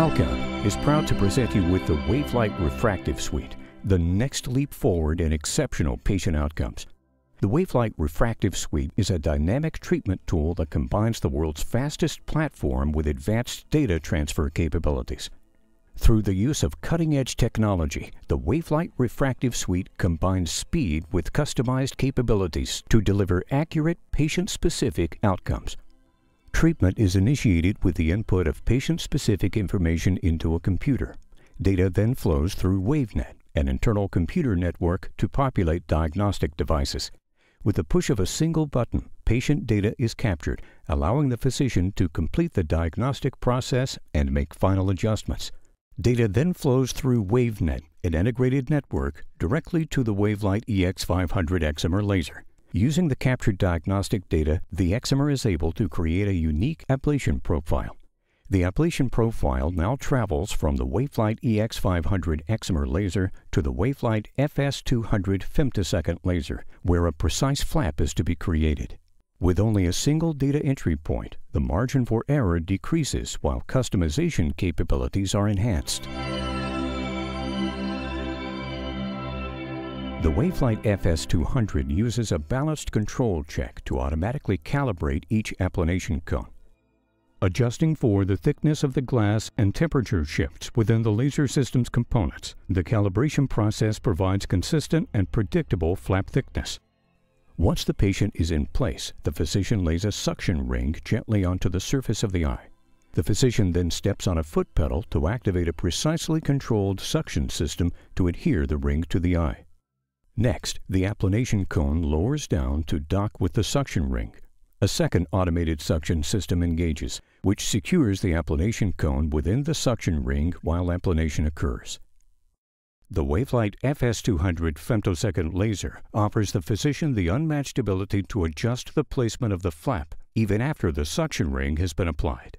Alcon is proud to present you with the Wavelight Refractive Suite, the next leap forward in exceptional patient outcomes. The Wavelight Refractive Suite is a dynamic treatment tool that combines the world's fastest platform with advanced data transfer capabilities. Through the use of cutting-edge technology, the Wavelight Refractive Suite combines speed with customized capabilities to deliver accurate, patient-specific outcomes. Treatment is initiated with the input of patient-specific information into a computer. Data then flows through WaveNet, an internal computer network to populate diagnostic devices. With the push of a single button, patient data is captured, allowing the physician to complete the diagnostic process and make final adjustments. Data then flows through WaveNet, an integrated network, directly to the Wavelight EX500 excimer laser. Using the captured diagnostic data, the excimer is able to create a unique ablation profile. The ablation profile now travels from the Wavelight EX500 excimer laser to the Wavelight FS200 femtosecond laser, where a precise flap is to be created. With only a single data entry point, the margin for error decreases while customization capabilities are enhanced. The Wavelight FS200 uses a balanced control check to automatically calibrate each applanation cone adjusting for the thickness of the glass and temperature shifts within the laser system's components. The calibration process provides consistent and predictable flap thickness. Once the patient is in place, the physician lays a suction ring gently onto the surface of the eye. The physician then steps on a foot pedal to activate a precisely controlled suction system to adhere the ring to the eye. Next, the applanation cone lowers down to dock with the suction ring. A second automated suction system engages, which secures the applanation cone within the suction ring while applanation occurs. The Wavelight FS200 femtosecond laser offers the physician the unmatched ability to adjust the placement of the flap even after the suction ring has been applied.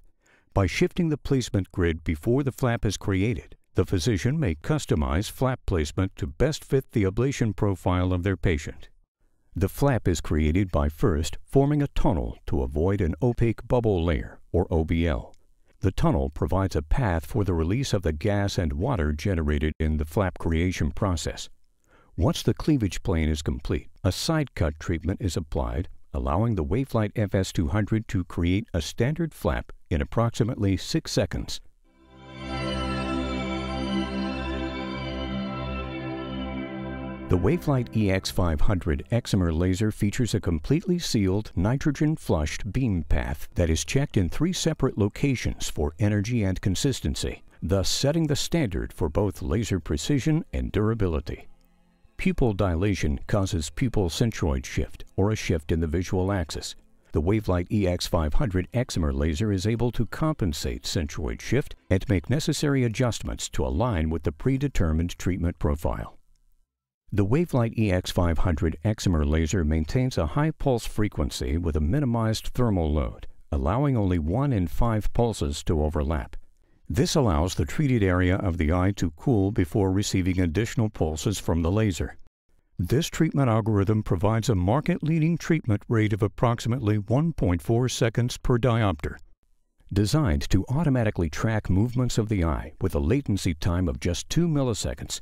By shifting the placement grid before the flap is created, the physician may customize flap placement to best fit the ablation profile of their patient. The flap is created by first forming a tunnel to avoid an opaque bubble layer, or OBL. The tunnel provides a path for the release of the gas and water generated in the flap creation process. Once the cleavage plane is complete, a side cut treatment is applied, allowing the Wavelight FS200 to create a standard flap in approximately 6 seconds. The Wavelight EX500 excimer laser features a completely sealed, nitrogen-flushed beam path that is checked in three separate locations for energy and consistency, thus setting the standard for both laser precision and durability. Pupil dilation causes pupil centroid shift, or a shift in the visual axis. The Wavelight EX500 excimer laser is able to compensate centroid shift and make necessary adjustments to align with the predetermined treatment profile. The Wavelight EX500 excimer laser maintains a high pulse frequency with a minimized thermal load, allowing only 1 in 5 pulses to overlap. This allows the treated area of the eye to cool before receiving additional pulses from the laser. This treatment algorithm provides a market-leading treatment rate of approximately 1.4 seconds per diopter. Designed to automatically track movements of the eye with a latency time of just 2 milliseconds,